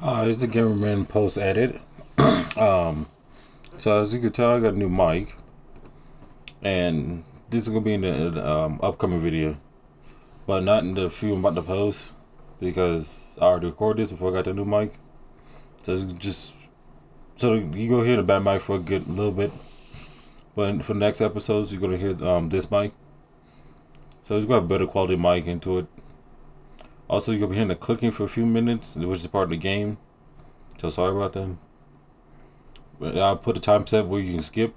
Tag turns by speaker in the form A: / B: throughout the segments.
A: Uh, it's the Gamerman post edit. um, so as you can tell, I got a new mic, and this is gonna be in the um, upcoming video, but not in the few about to post because I already recorded this before I got the new mic. So just so you go hear the bad mic for a good little bit, but for the next episodes you're gonna hear um, this mic. So it's got a better quality mic into it. Also, you'll be hearing the clicking for a few minutes, which is part of the game. So sorry about that. But I'll put a time set where you can skip.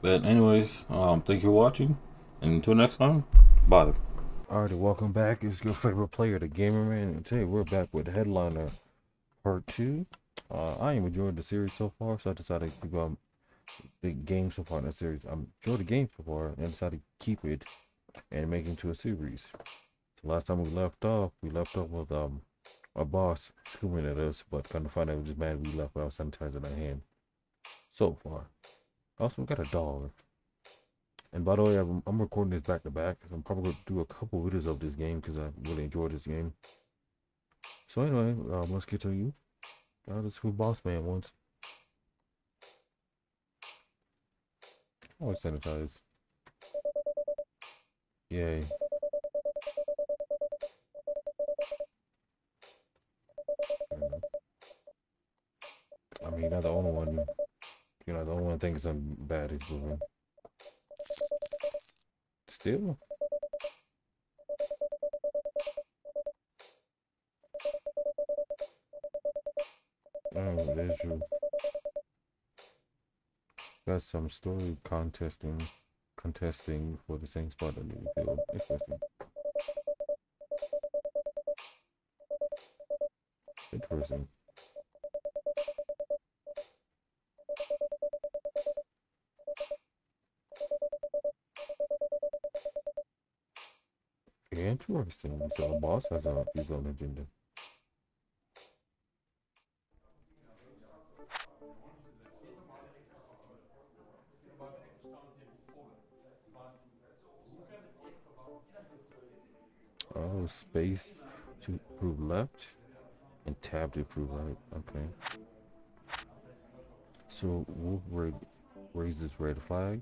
A: But anyways, um, thank you for watching, and until next time, bye. Alrighty, welcome back. It's your favorite player, the Gamer Man, and today we're back with Headliner Part Two. Uh, I am enjoying the series so far, so I decided to go the game so far in the series. I'm enjoying the game so far, and decided to keep it and make it into a series. Last time we left off, we left off with um our boss screaming at us, but kind of find out just mad we left without sanitizer in our hand. So far. Also, we got a dog. And by the way, I'm, I'm recording this back to back I'm probably going to do a couple videos of this game because I really enjoyed this game. So anyway, let's get to you. Uh, this who boss man wants. Always sanitize. Yay. I mean, not the only one. You know, the only one thinks I'm bad is moving. Still? Oh, there's you. Got some story contesting, contesting for the same spot on the field. Interesting. Interesting. Interesting. So the boss has a own agenda. Oh, space to prove left tab to prove right. Okay. So we'll raise this red flag.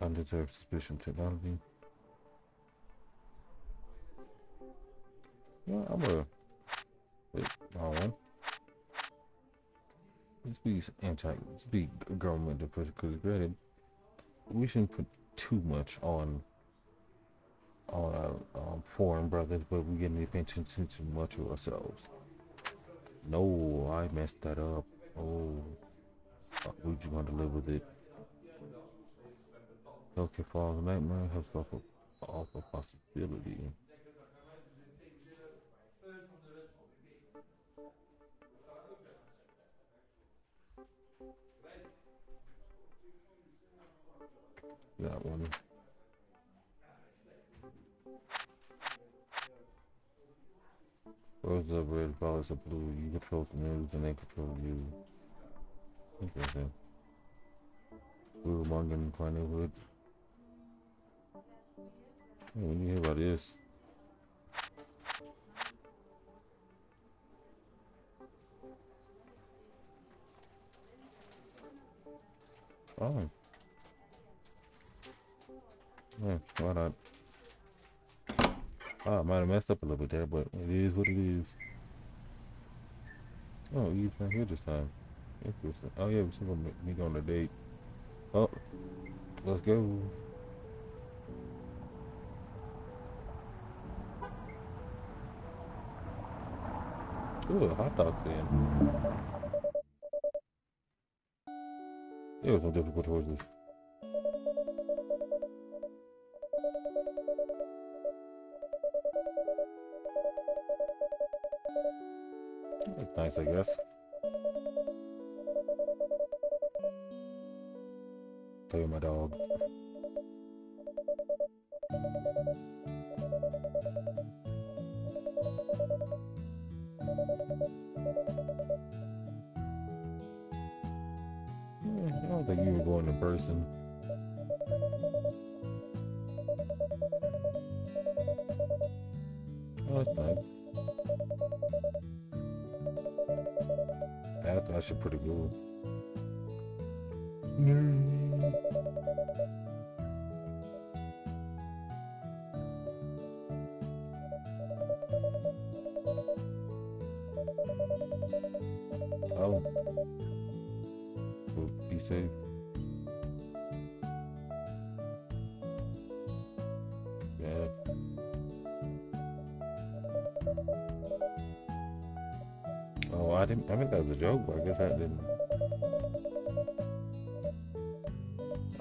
A: Undeserved suspicion technology. Yeah, I'm a. Wait, wrong one. Let's be anti. Let's be government because granted, we shouldn't put too much on on our um, foreign brothers, but we're getting attention too much of ourselves. No, I messed that up. Oh, we're just gonna live with it. Okay, Falls Nightmare has off a, off a possibility. That one. Rose of red, violets of blue. You control the news and they control you. Interesting. Blue the neighborhood. Hey, when you hear about this. Oh. Yeah, why not? Oh, I might have messed up a little bit there, but it is what it is. Oh, Eve's not here this time. Interesting. Oh yeah, we're still gonna meet on a date. Oh, let's go. Ooh, hot dog stand. It was no difficult choices. I guess. Play with my dog. But I guess I didn't.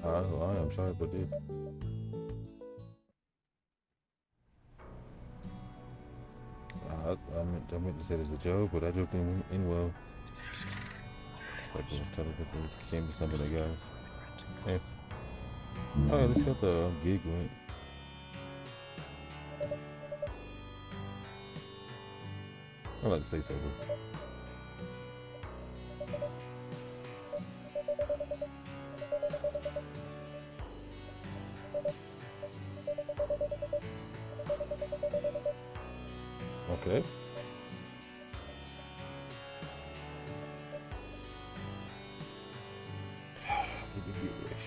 A: Oh, I am sorry about this. I, I, meant, I meant to say as a joke, but that joke didn't end well. Them that there can't be something that guys. Hey. Oh, Alright, let's get the gig went. I like to say sober.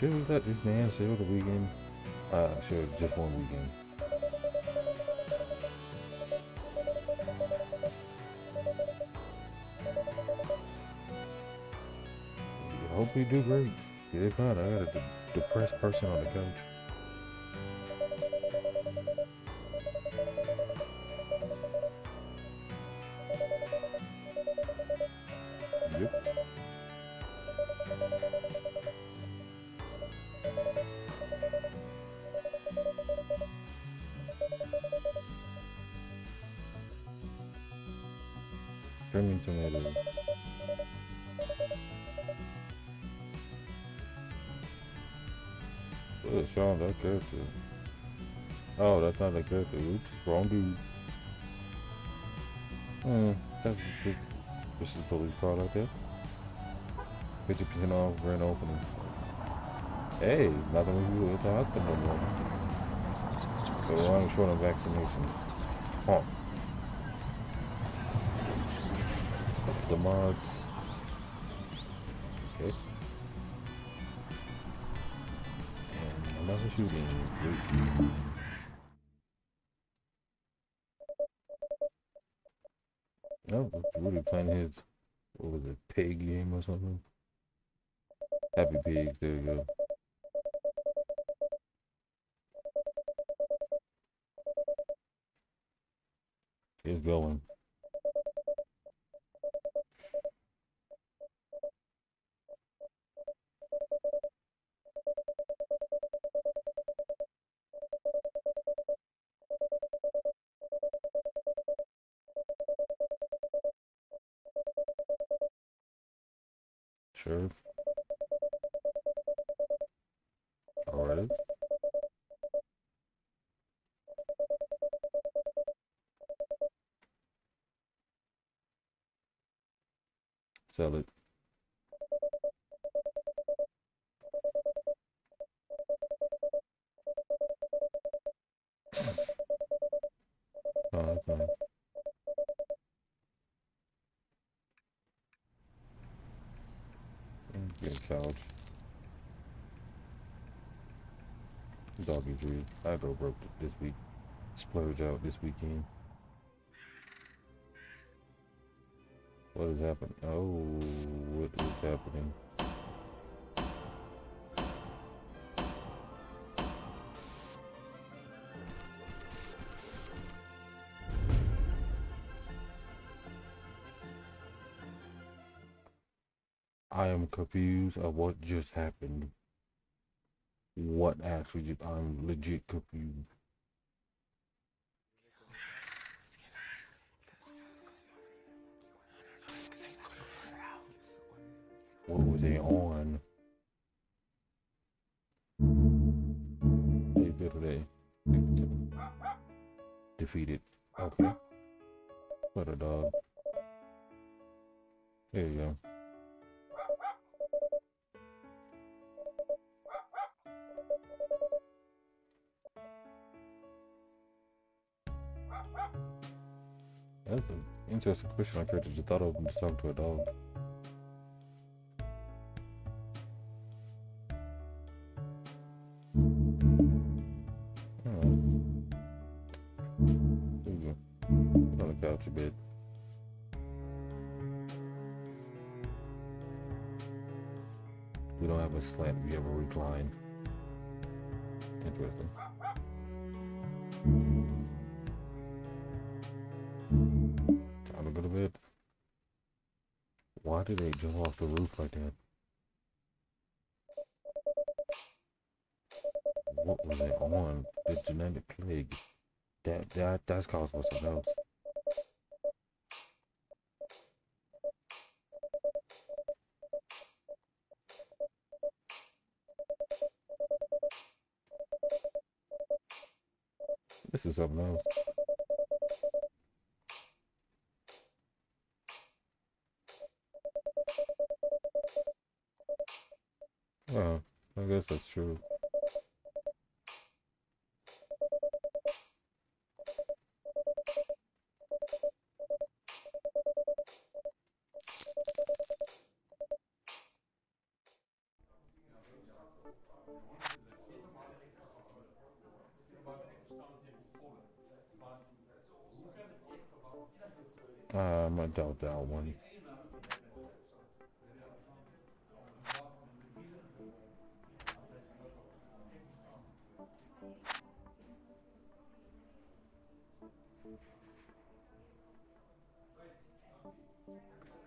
A: We let this man sell the weekend? Uh, sure, just one weekend. Hope we do great. It fine. I got a de depressed person on the couch. Not that. Oops, wrong dude. Hmm, that's good. This is police car out there. 50% off grand opening. Hey, nothing we do at the hospital no more. So long short of vaccination. Huh. The mods. Okay. And another shooting. Great. No, Playing his, what was it, pig game or something? Happy pigs, there you go. It's going. Splurge out this weekend. What is happening? Oh, what is happening? I am confused of what just happened. What actually just, I'm legit confused. They on? Hey, bit today. Defeated. Okay. What a dog. There you go. That's an interesting question. I could have just thought of just talking to a dog. Recline. Interesting. Go to bed. Why did they jump off the roof like that? What was it on? The genetic plague. That that that's caused by something else. This is something else. Well, I guess that's true.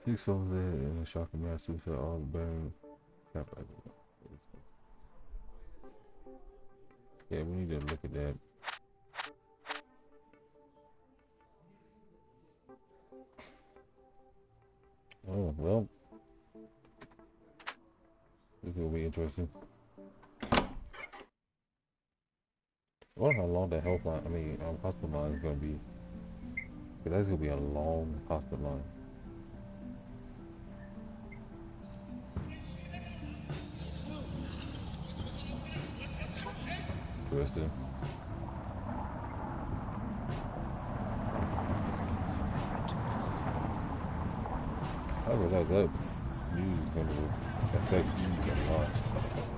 A: Six souls there in a shocking mass for all burn. Yeah, we need to look at that. Oh, well. This will be interesting. I wonder how long the health line, I mean, um, hospital line is going to be. But that's going to be a long hospital line. Interesting. I realize that news is going to affect you a lot.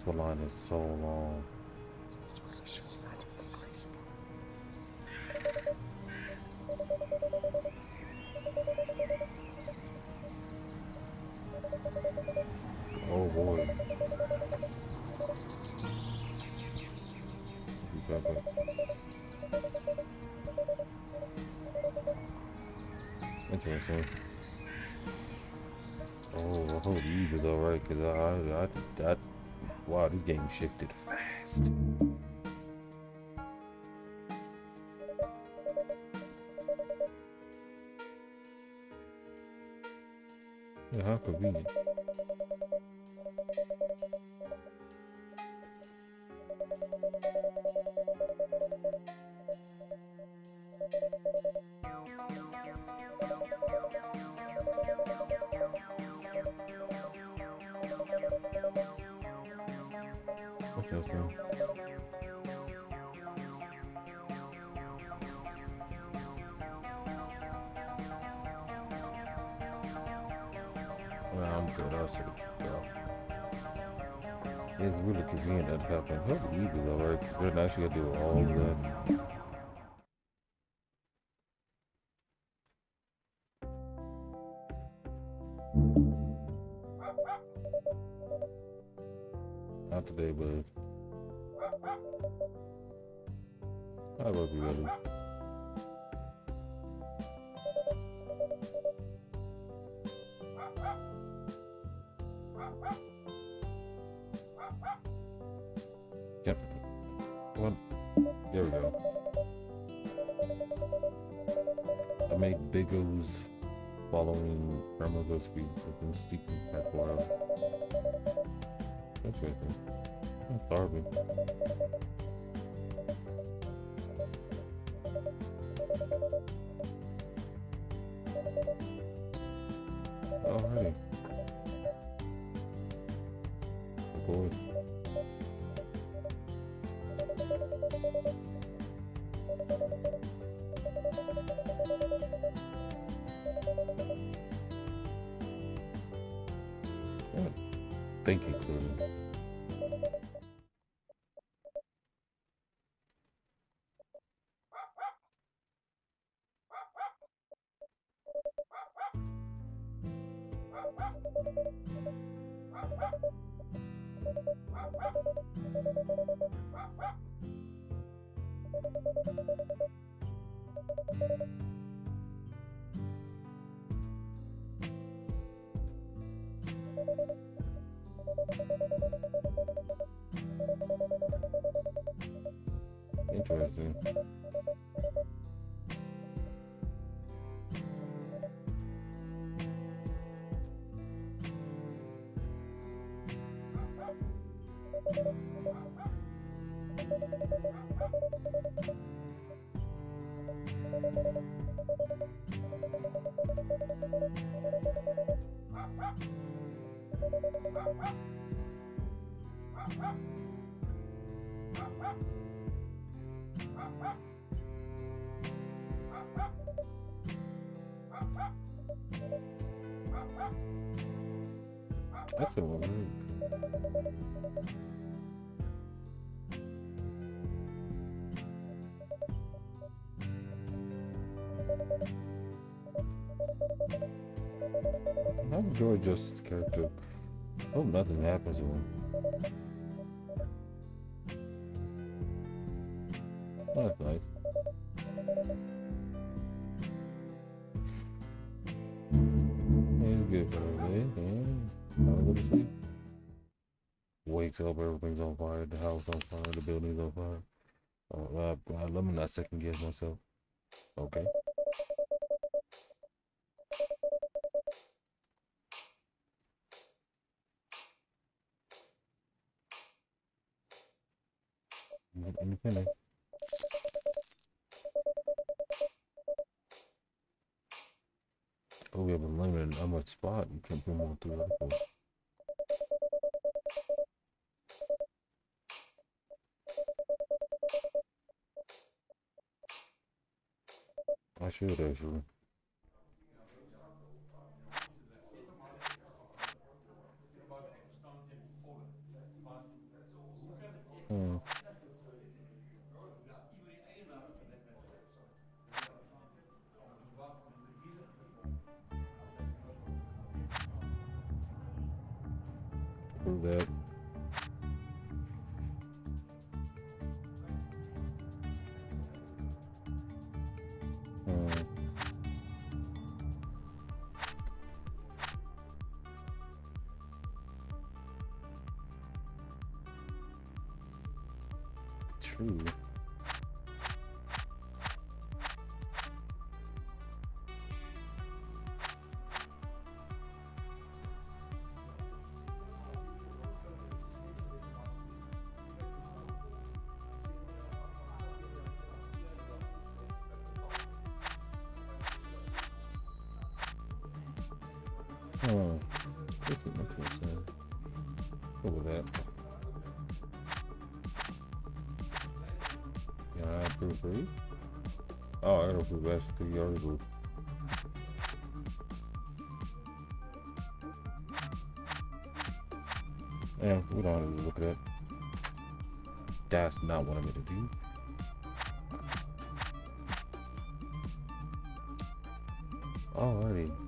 A: Hospital line is so long. Shifted fast. Yeah, how convenient. Okay, okay. Well, I'm good. I'll sit well. It's really convenient that happened. Hope Eve is alright. They're not actually gonna do all of that. Not today, but starving. Enjoy Justice's character. Hope oh, nothing happens to him. Oh, that's nice. Good for go to sleep. Wakes up, everything's on fire, the house on fire, the building's on fire. Oh, I, I, let me not second guess myself. Okay. Me finish. Oh, we have a limited number spot. You can't put more through other I should actually. Oh, that's three articles. Yeah, we don't have to look at that. That's not what I'm meant to do. Oh, Alrighty.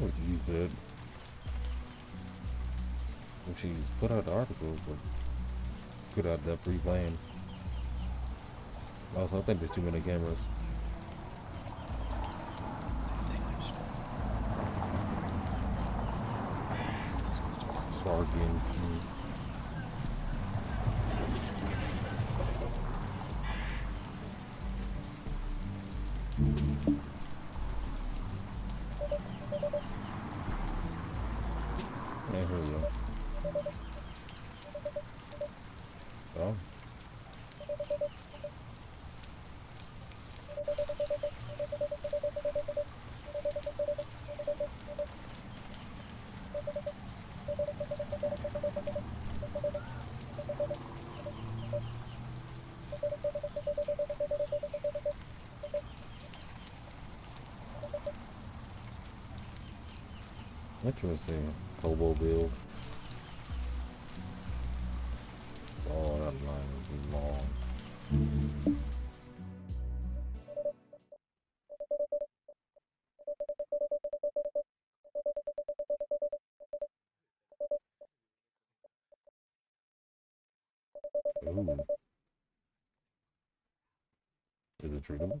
A: Would use that. If she put out the article, but put out that free playing. Also, I think there's too many cameras. Ooh. Is it treatable?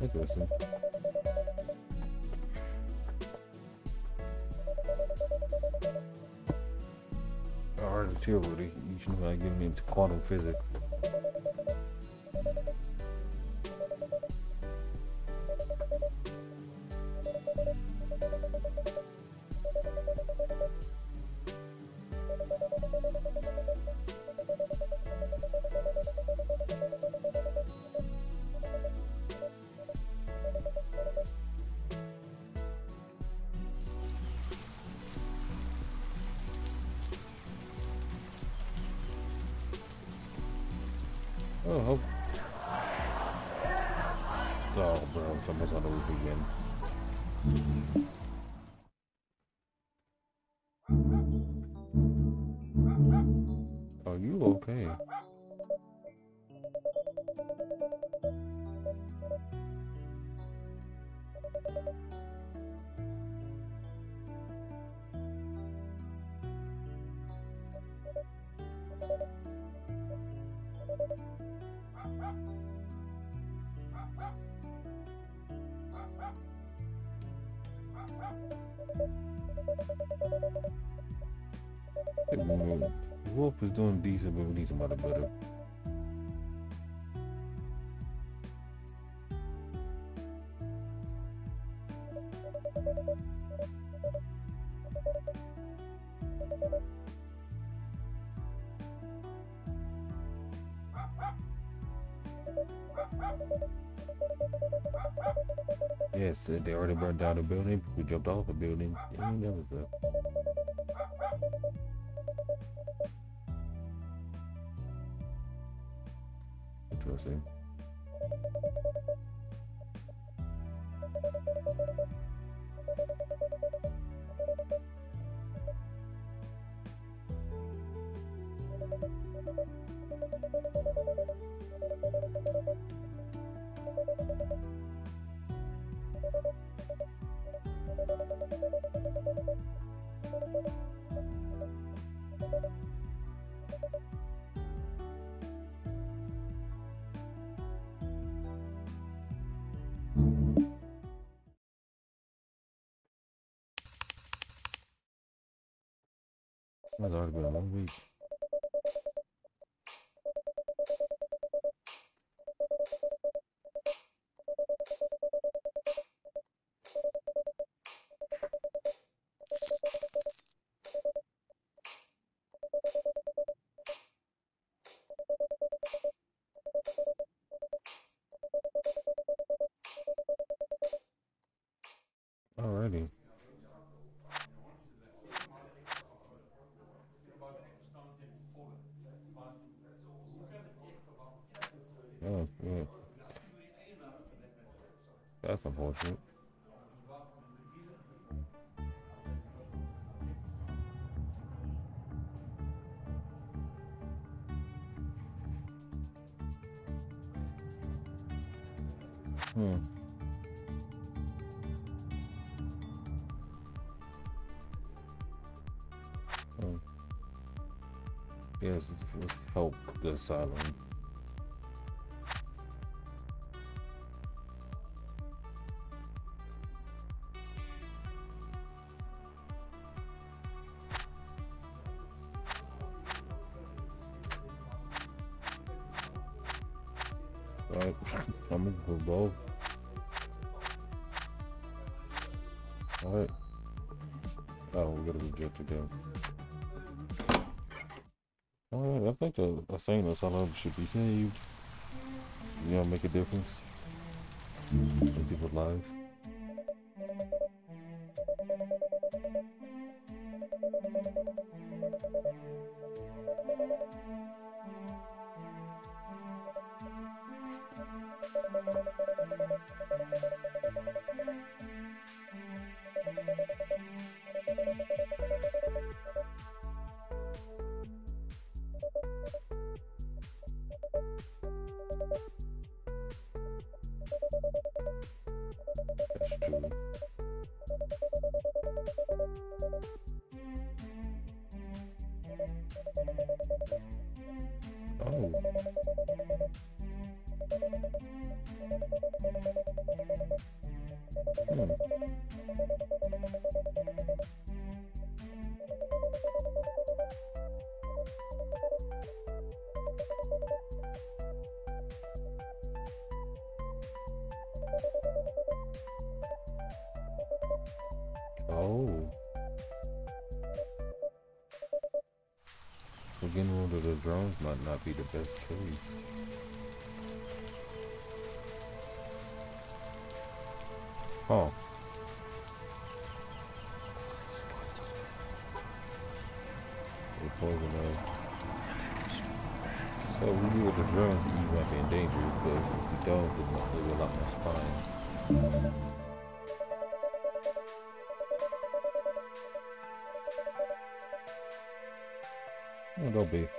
A: Interesting. Art of theory, you should know how to get me into quantum physics. Wolf Wolf is doing decent, but we need somebody better. Yes, uh, they already burned down the building. We jumped off the building. Yeah, that was good. Hmm. Hmm. Yes, let's help the asylum. I think the Asana should be saved. You know, make a difference in people's lives. Oh. So getting rid of the drones might not be the best case. Oh. They poison us. So we do the drones, you might be in danger, but if we don't, then there's a lot more spying. Be.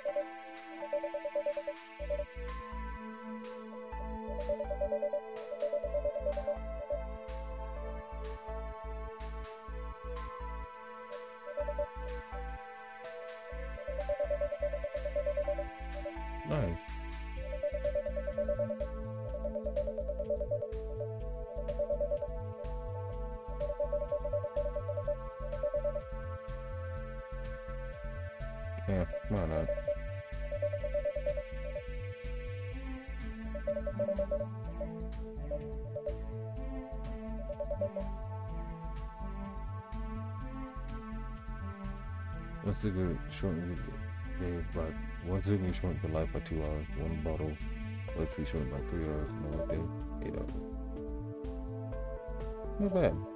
A: Shortened the life by two hours, one bottle electricity shortened by three hours, another day, eight hours. Not bad.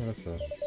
A: It's interesting.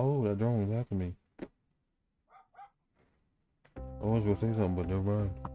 A: Oh, that drone was after me. I was gonna say something, but never mind.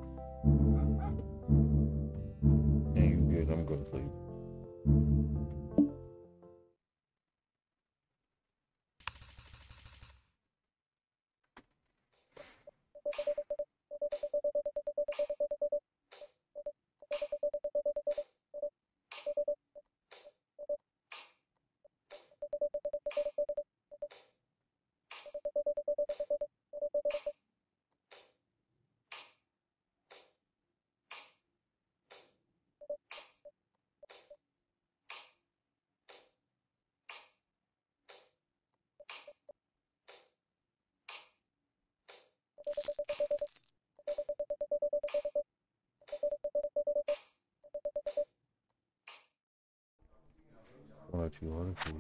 A: Want to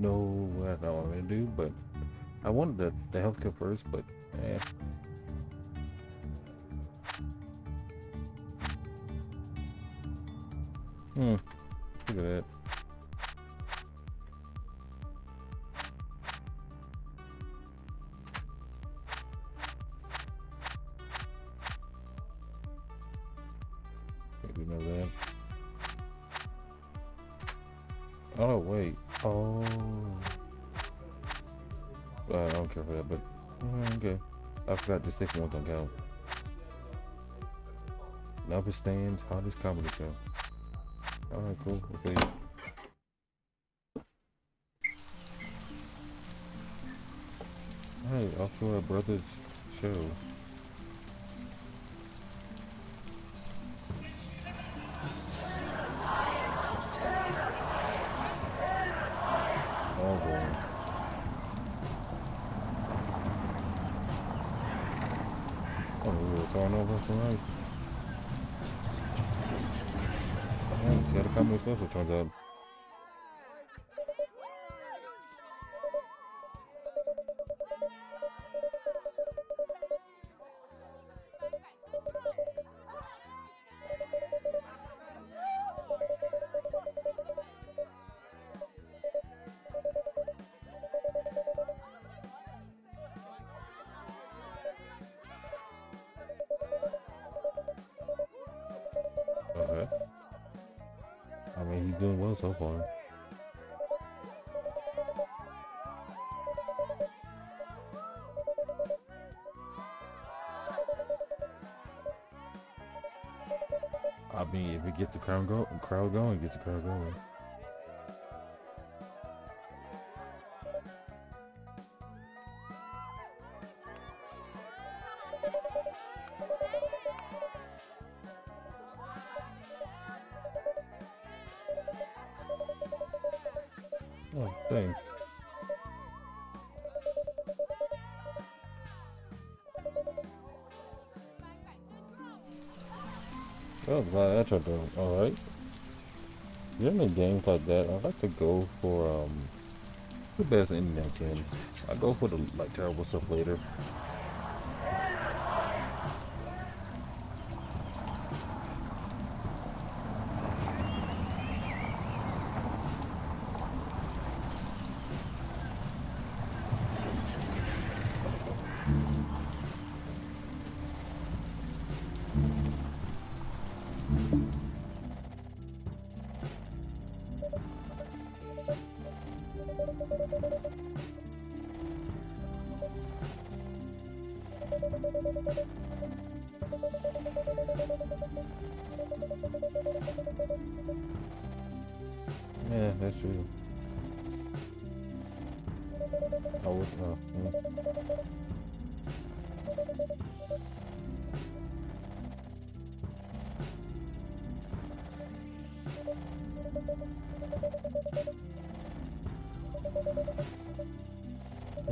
A: No, that's not what I'm gonna do, but I wanted the, the healthcare first, but eh. Second one don't count. Never stands hottest comedy show. Alright, cool. Okay. Hey, off to our brother's show. How the turns out. So far. I mean, if it gets the crowd go, crowd going, it gets the crowd going. Alright. You know games like that, I like to go for um the best ending I can. I go for the like terrible stuff later.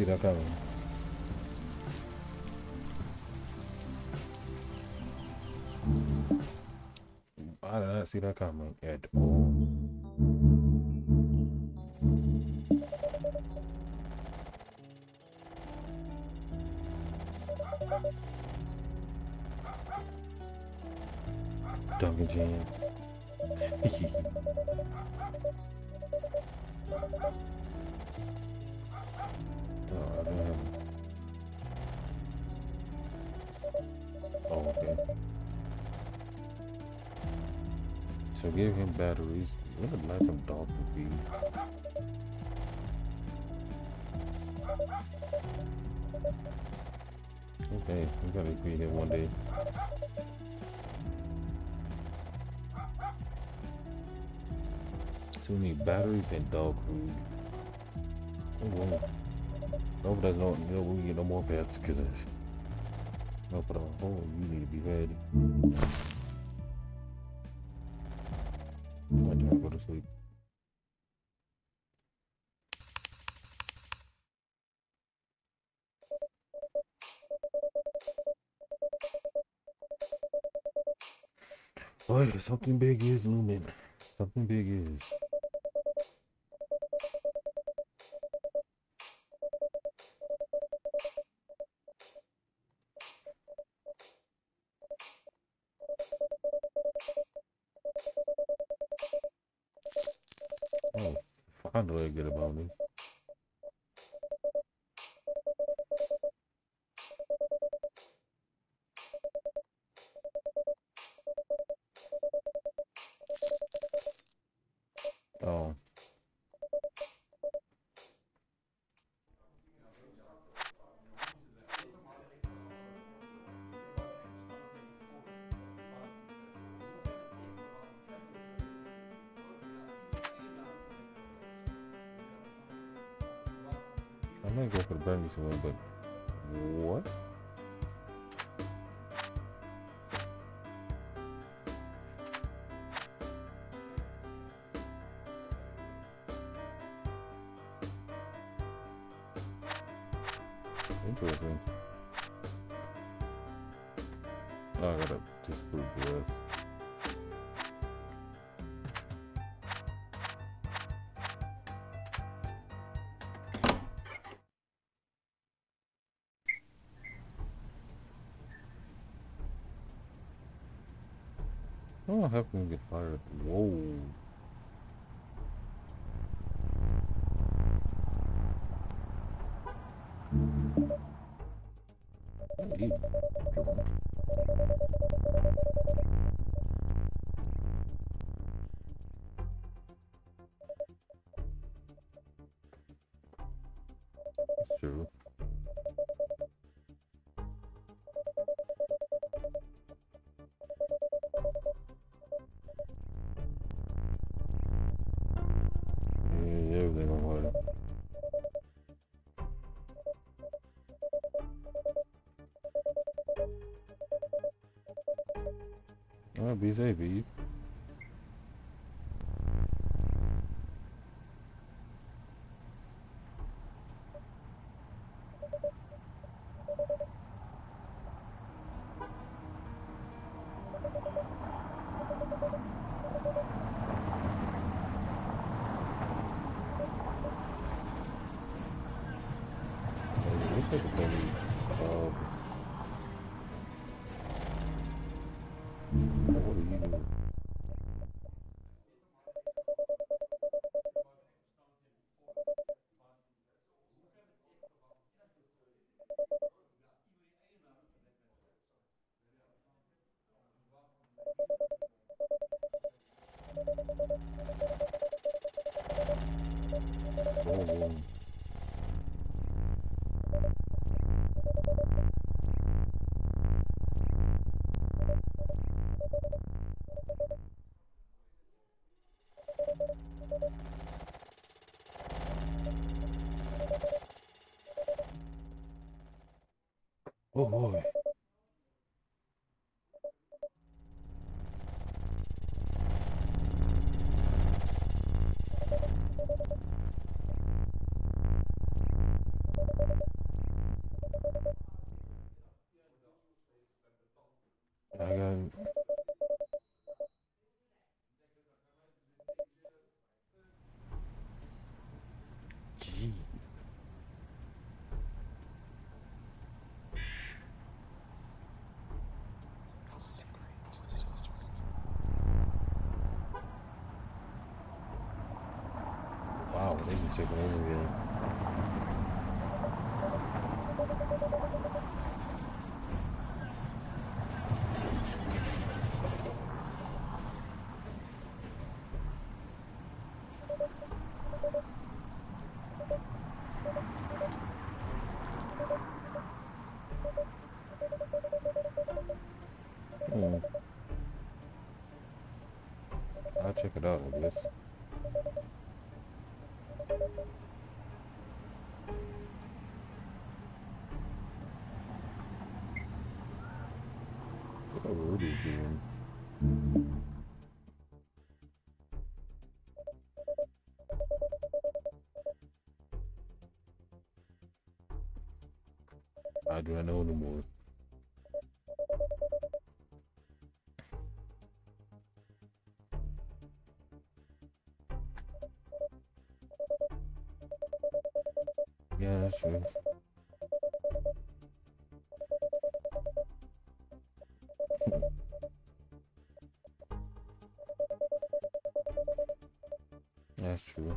A: I coming. I did not see that coming at all. Duncan Jam. Give him batteries. What a nice of dog would be. Okay, we gotta be here one day. Too many batteries and dog food. Oh. Hope that's you know, we get no more pets because no, but oh, you need to be ready. Boy, oh, something big is looming. Something big is. I Oh, how can we get fired? Whoa. Well, Oh boy. Wow, they take over here. I'll check it out, I guess. I do not know anymore. Yeah, that's true. That's true.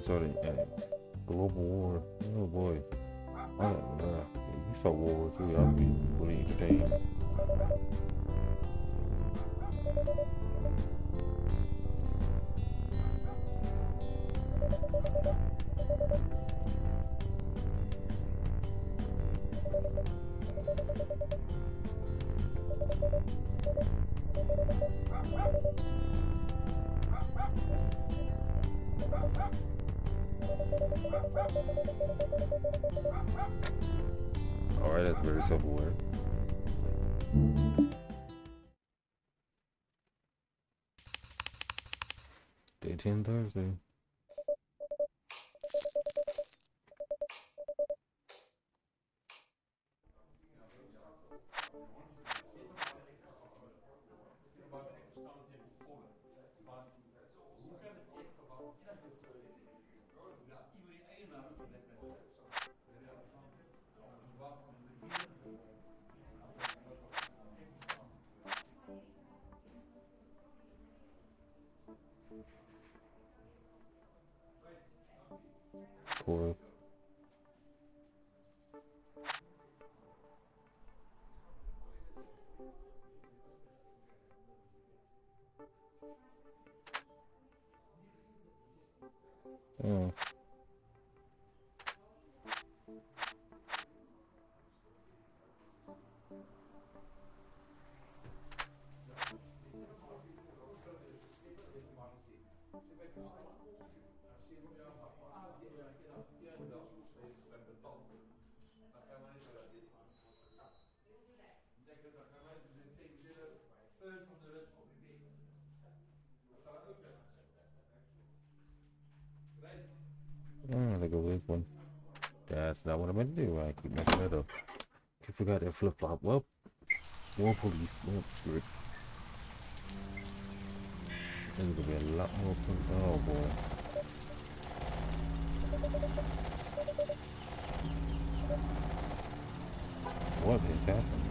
A: choice. We about a, a global war. Oh boy. I don't know. You saw World War II. I'd be really entertained. 金博士。Oh. Oh, there goes this one. That's not what I meant to do. I keep messing that up. I forgot that flip flop. Well, more police. Well, screw it. There's gonna be a lot more. Oh boy. What is happening?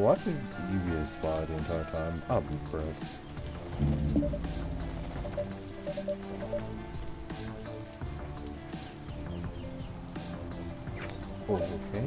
A: watching UVA spy the entire time, oh, I'll be impressed. Oh, okay.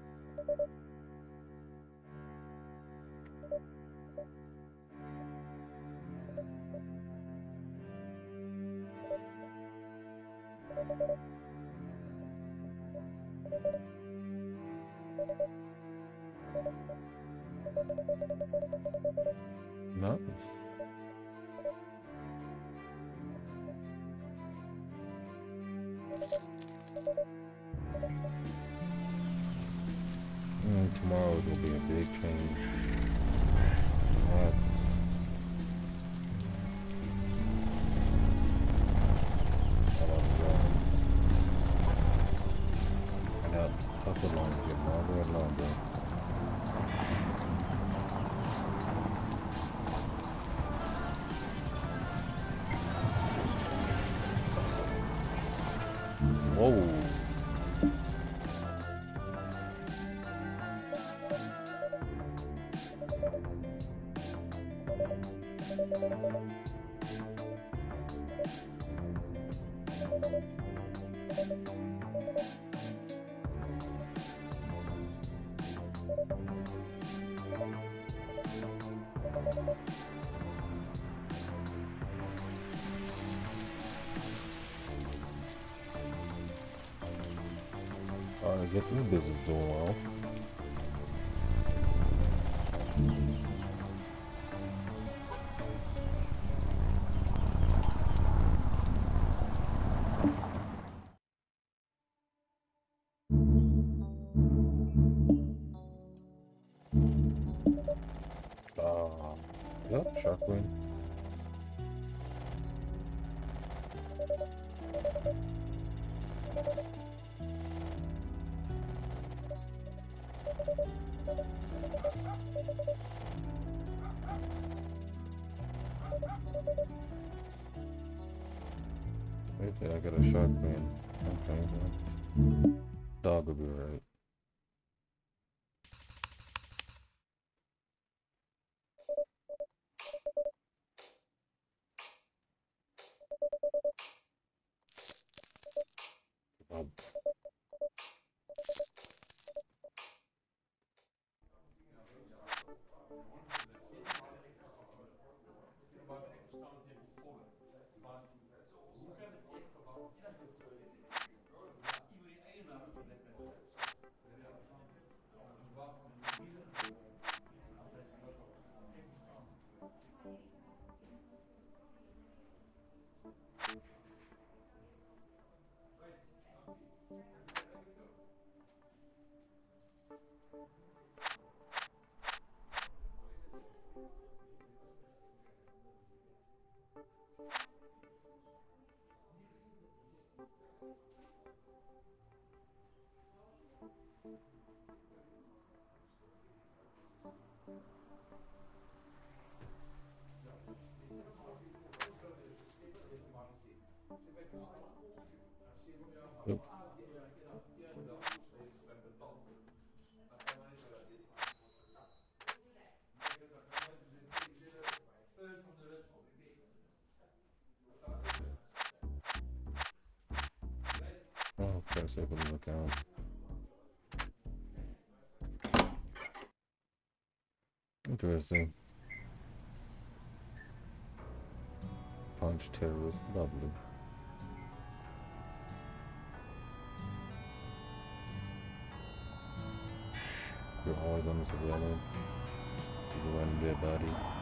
A: Nice. Mm, tomorrow gonna be a big change. Guess this business is doing well. I got a shark fin. Okay, man. Dog will be right. Let's take Interesting. Punch terrorist, lovely. You're always on the surveillance. You dead body. Oh,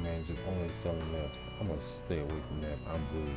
A: my man's just only selling that. I'm gonna stay away from that. I'm good.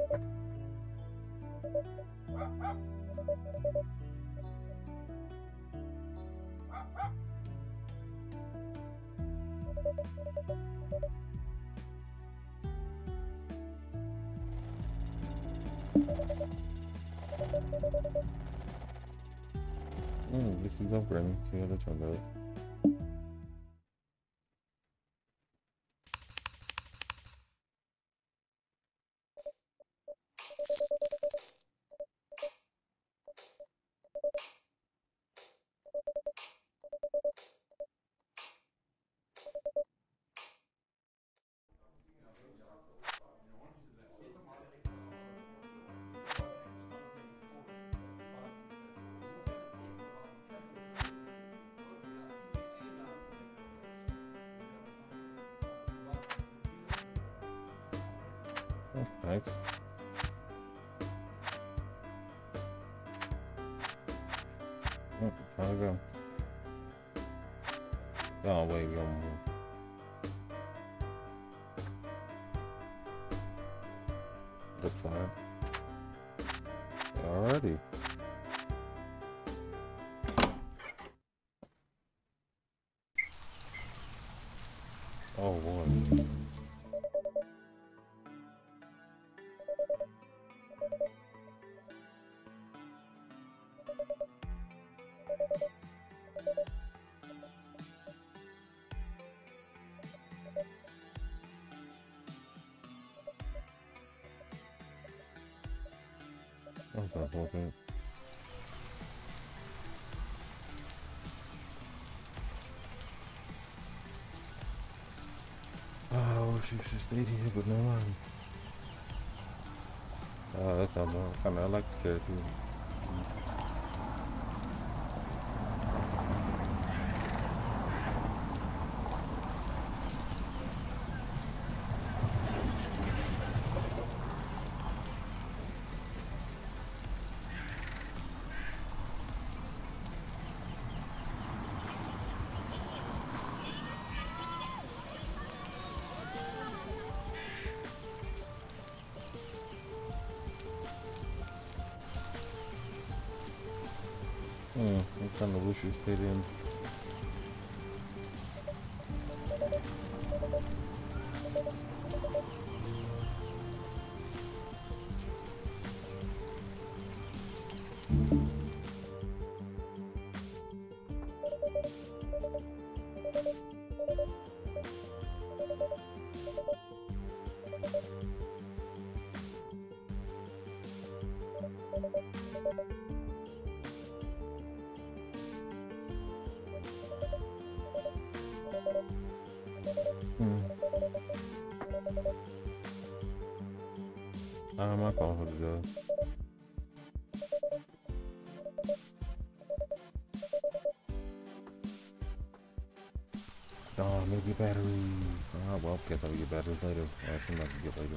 A: Mm, this is how that turned out. I should stayed here, but no mind. Oh, that's not bad. Kinda, I like the character. Hmm, I kinda I'll get batteries later. I like to get later.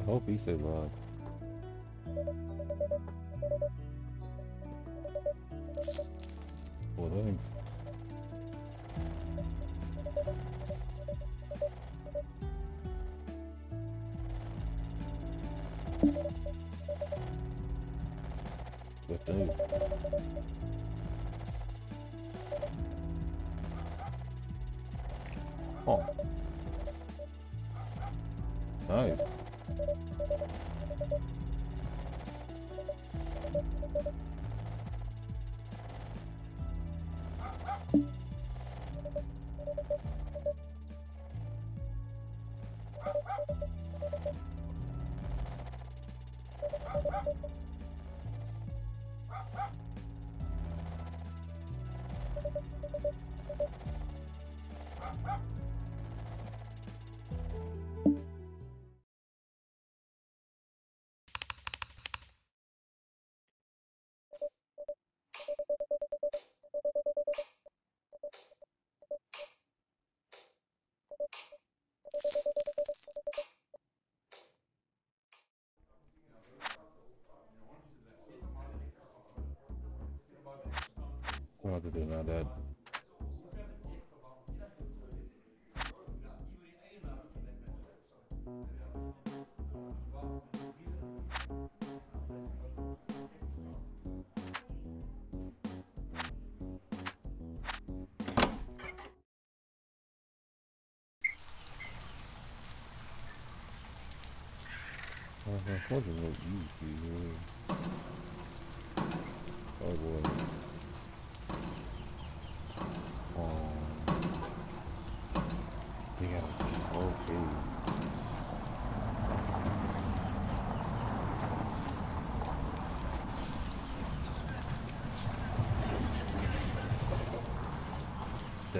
A: I hope he stay Oh. Nice. What to do now, Dad? Oh, unfortunately, you see, Oh boy.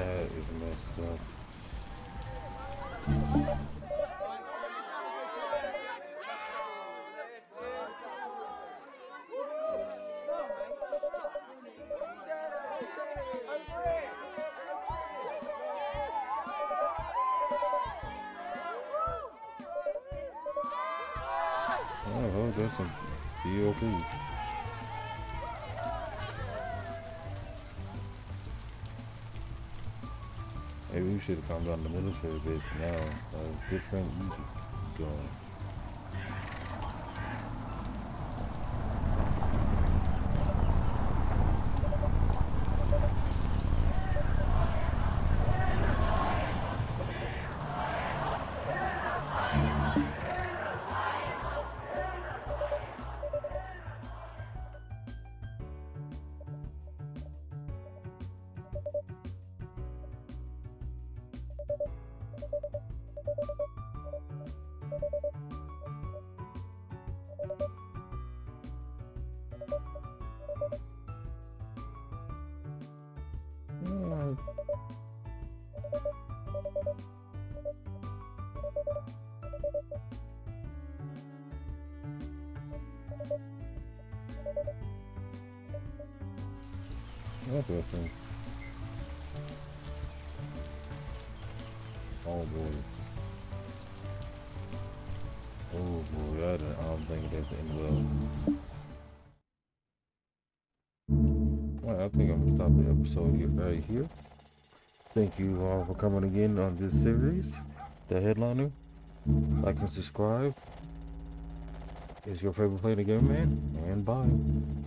A: That is messed up. I that's some DOP. Maybe we should have come down the military bit now. Uh, different music going. Episode right here. Thank you all for coming again on this series, The Headliner. Like and subscribe. Is your favorite player the game man? And bye.